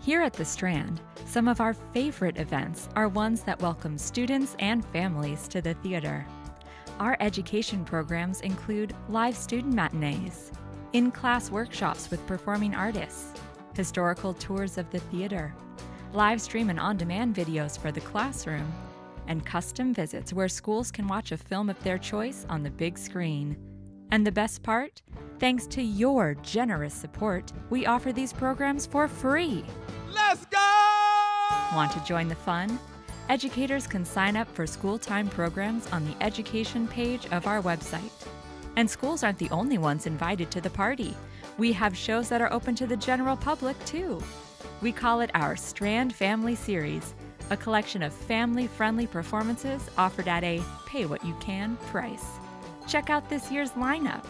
Here at the Strand, some of our favorite events are ones that welcome students and families to the theater. Our education programs include live student matinees, in class workshops with performing artists, historical tours of the theater, live stream and on demand videos for the classroom, and custom visits where schools can watch a film of their choice on the big screen. And the best part? Thanks to your generous support, we offer these programs for free. Let's go! Want to join the fun? Educators can sign up for school time programs on the education page of our website. And schools aren't the only ones invited to the party. We have shows that are open to the general public too. We call it our Strand Family Series, a collection of family friendly performances offered at a pay what you can price. Check out this year's lineup